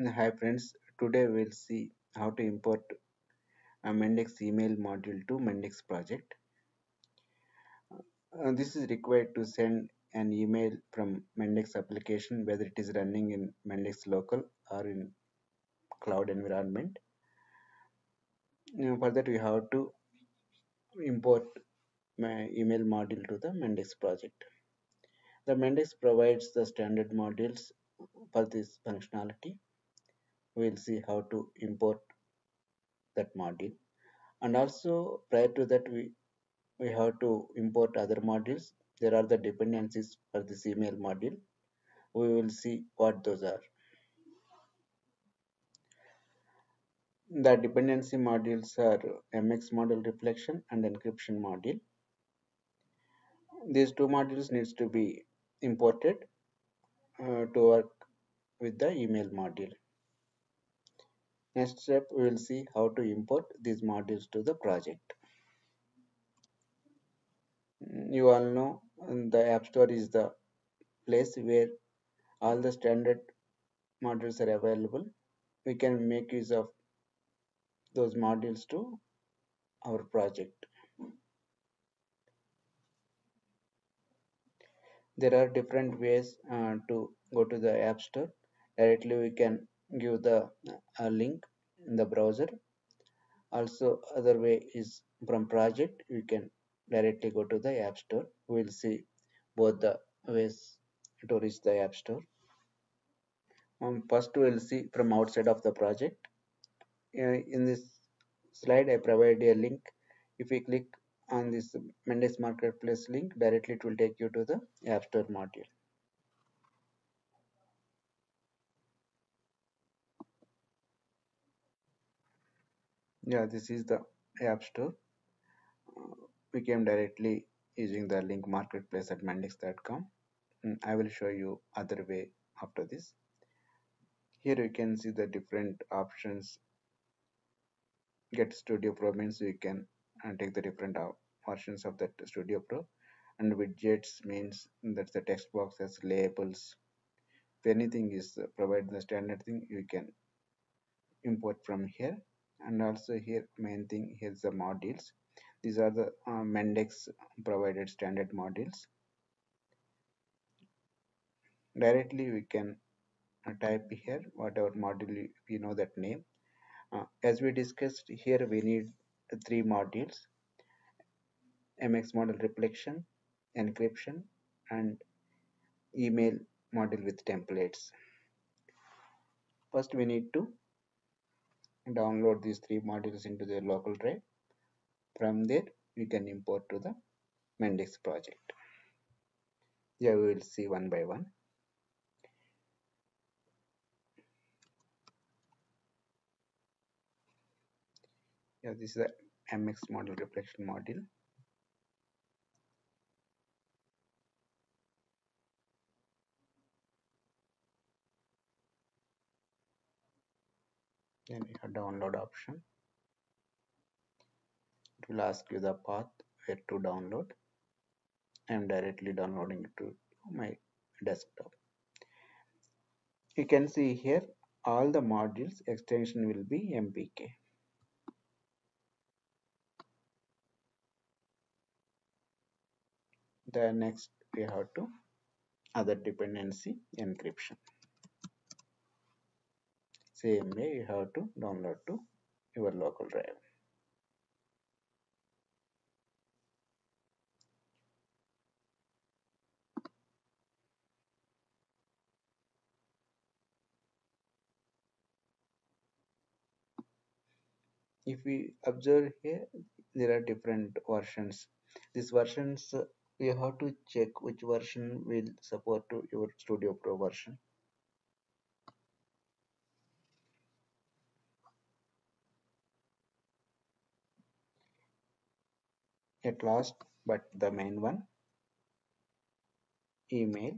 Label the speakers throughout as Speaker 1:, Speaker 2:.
Speaker 1: Hi friends, today we'll see how to import a Mendix email module to Mendix project. Uh, this is required to send an email from Mendix application whether it is running in Mendix local or in cloud environment. for that we have to import my email module to the Mendix project. The Mendix provides the standard modules for this functionality we'll see how to import that module. And also prior to that we we have to import other modules. There are the dependencies for this email module. We will see what those are. The dependency modules are mx model reflection and encryption module. These two modules needs to be imported uh, to work with the email module Next step, we will see how to import these modules to the project. Mm, you all know the App Store is the place where all the standard modules are available. We can make use of those modules to our project. There are different ways uh, to go to the App Store. Directly we can give the uh, link in the browser. Also other way is from project you can directly go to the app store. We'll see both the ways to reach the app store. Um, first we'll see from outside of the project. Uh, in this slide i provide a link. If we click on this Mendix marketplace link directly it will take you to the app store module yeah this is the app store. We came directly using the link marketplace at mendix.com mm, i will show you other way after this. Here you can see the different options. Get studio pro means you can uh, take the different uh, versions of that studio pro. And widgets means that the text boxes labels. If anything is uh, provided the standard thing you can import from here and also here main thing here's the modules. These are the uh, Mendix provided standard modules. Directly we can uh, type here whatever module we know that name. Uh, as we discussed here we need three modules. Mx model reflection encryption and email module with templates. First we need to download these three modules into the local drive. From there, you can import to the mendix project. Here we will see one by one. Yeah, this is the MX model reflection module. Then have download option. It will ask you the path where to download. I am directly downloading it to my desktop. You can see here all the modules extension will be MPK. The next we have to other dependency encryption same way you have to download to your local drive. If we observe here there are different versions. These versions you have to check which version will support to your studio pro version at last but the main one email.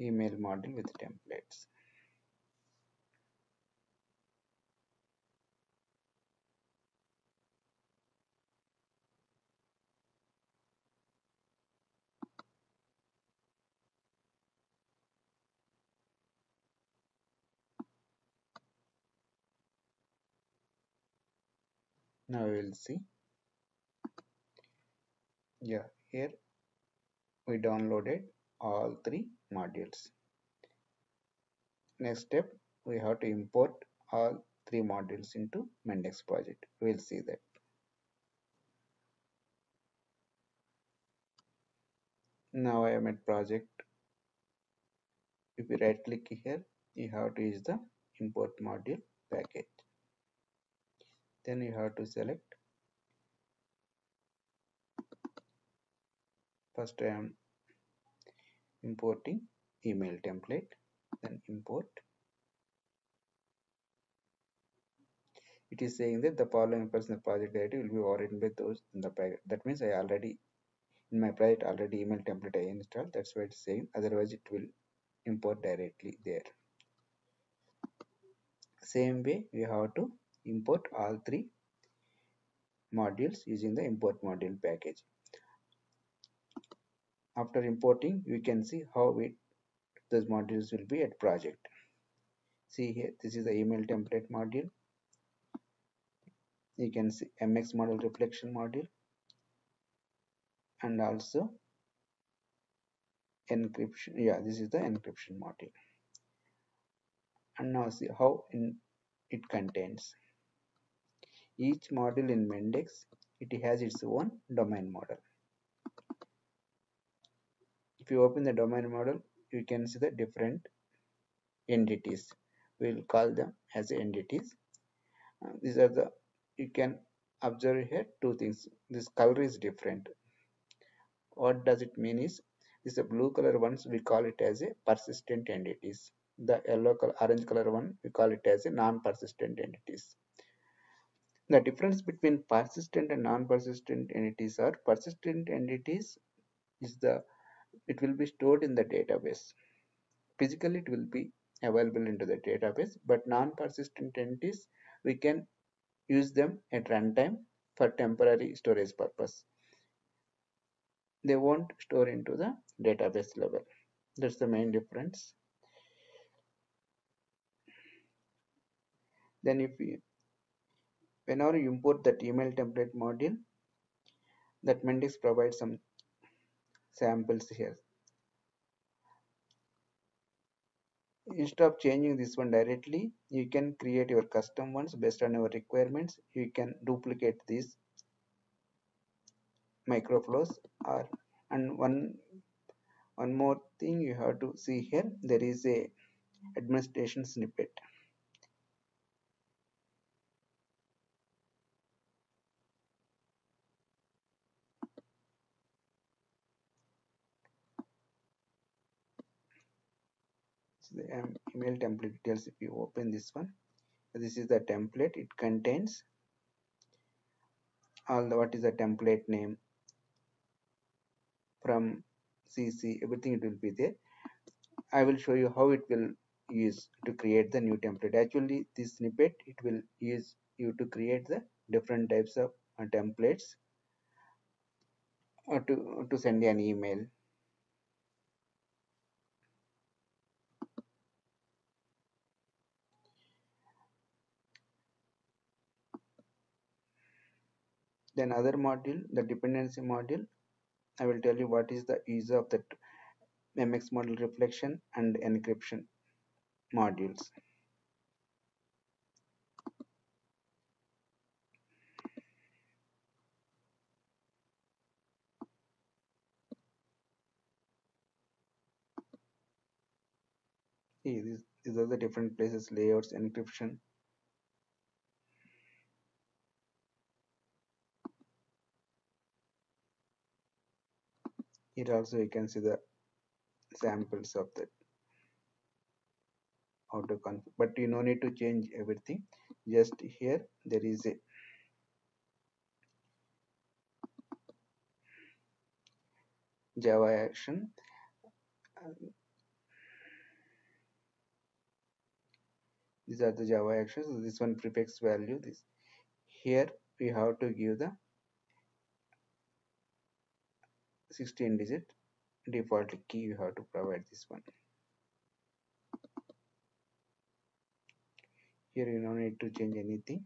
Speaker 1: Email module with templates now we will see? Yeah here we downloaded all three modules. Next step we have to import all three modules into Mendix project. We'll see that. Now I am at project. If you right click here you have to use the import module package then you have to select. First I am importing email template then import. It is saying that the following personal project directory will be overridden by those in the package that means I already in my project already email template I installed. That's why it's saying. Otherwise it will import directly there. Same way we have to import all three modules using the import module package. After importing you can see how it those modules will be at project. See here this is the email template module. You can see mx model reflection module and also encryption yeah this is the encryption module. And now see how in it contains each module in Mendix it has its own domain model. If you open the domain model you can see the different entities. We'll call them as entities. Uh, these are the you can observe here two things. This color is different. What does it mean is this blue color ones we call it as a persistent entities. The yellow color orange color one we call it as a non-persistent entities the difference between persistent and non-persistent entities are persistent entities is the it will be stored in the database. Physically it will be available into the database but non-persistent entities we can use them at runtime for temporary storage purpose. They won't store into the database level. That's the main difference. Then if we whenever you import that email template module that Mendix provides some samples here. Instead of changing this one directly you can create your custom ones based on your requirements. You can duplicate these microflows or and one one more thing you have to see here there is a administration snippet um, email template details if you open this one. This is the template. It contains all the what is the template name from cc everything it will be there. I will show you how it will use to create the new template. Actually this snippet it will use you to create the different types of uh, templates or to to send an email then other module the dependency module i will tell you what is the use of that mx model reflection and encryption modules. See these, these are the different places layouts encryption here also you can see the samples of that. How to configure but you no need to change everything. Just here there is a java action. These are the java actions. So this one prefix value. This here we have to give the 16 digit default key you have to provide this one. Here you don't need to change anything.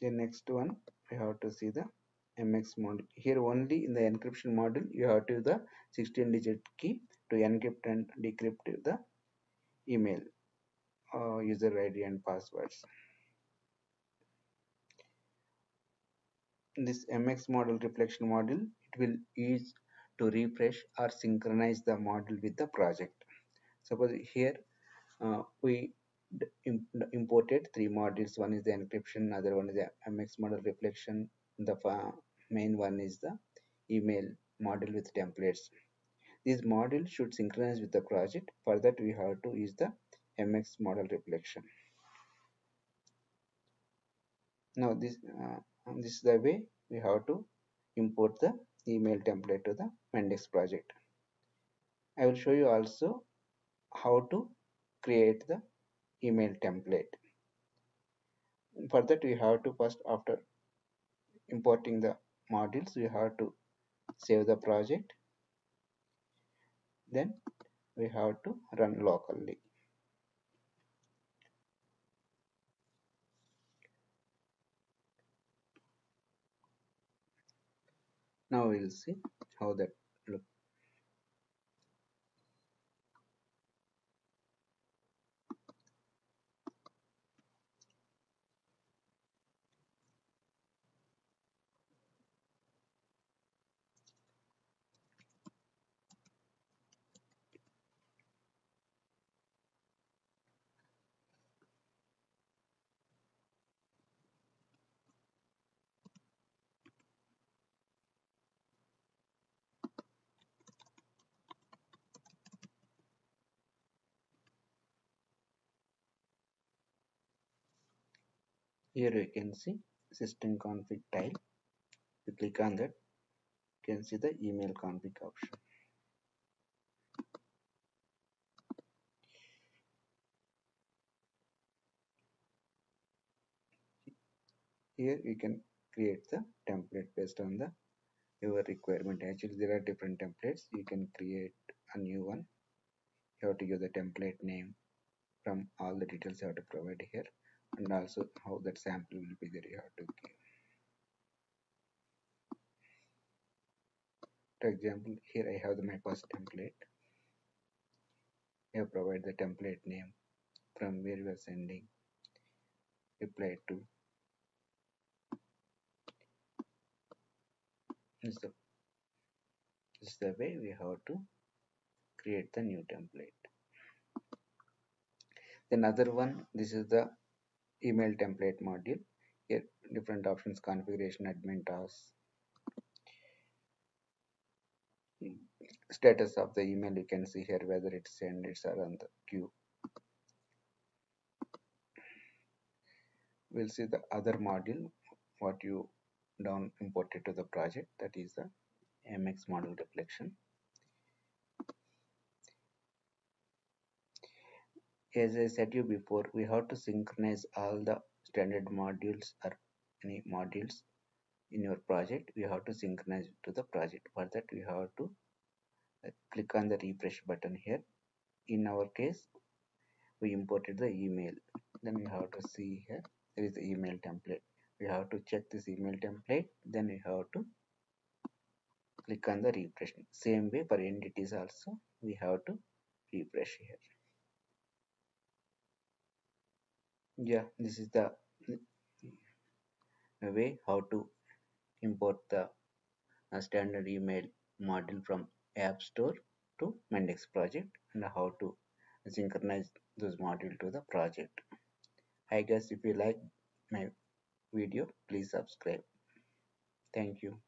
Speaker 1: The next one we have to see the mx module. Here only in the encryption module you have to use the 16 digit key to encrypt and decrypt the email uh, user id and passwords. This mx model reflection module it will use to refresh or synchronize the module with the project. Suppose here uh, we imported three modules. One is the encryption other one is the mx model reflection the main one is the email module with templates. This module should synchronize with the project. For that we have to use the mx model reflection. Now this uh, this is the way we have to import the email template to the Mendix project. I will show you also how to create the email template. For that we have to first after importing the modules we have to save the project. Then we have to run locally. Now we'll see how that here you can see system config tile you click on that you can see the email config option. Here you can create the template based on the your requirement. Actually there are different templates. You can create a new one. You have to give the template name from all the details you have to provide here and also how that sample will be there you have to give. For example here I have the, my first template. I provide the template name from where we are sending. Reply to. This is the, this is the way we have to create the new template. Then other one this is the email template module here different options configuration admin tasks status of the email you can see here whether it's sent it's around the queue. We'll see the other module what you down imported to the project that is the mx model reflection as I said you before we have to synchronize all the standard modules or any modules in your project. We have to synchronize to the project. For that we have to uh, click on the refresh button here. In our case we imported the email. Then we have to see here there is the email template. We have to check this email template. Then we have to click on the refresh. Same way for entities also we have to refresh here yeah this is the way how to import the uh, standard email module from app store to Mendix project and how to synchronize those module to the project. Hi guys if you like my video please subscribe. Thank you